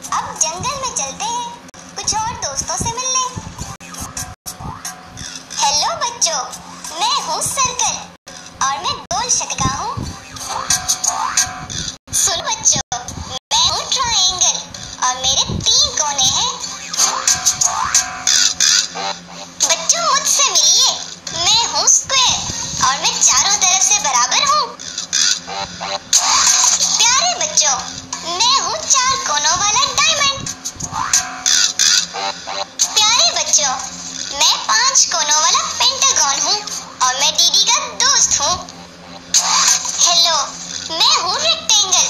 अब जंगल में चलते हैं। कुछ और दोस्तों से मिलने। हेलो बच्चों, मैं हूँ सर्कल, और मैं बोल सकता हूँ। सुनो बच्चों, मैं हूँ ट्रायंगल और मेरे तीन कोने हैं। बच्चों मुझसे मिलिए। मैं हूँ स्क्वायर और मैं चारों मैं पाँच कोनों वाला पेंटागन हूँ और मैं दीदी का दोस्त हूँ। हेलो मैं हूँ रेक्टेंगल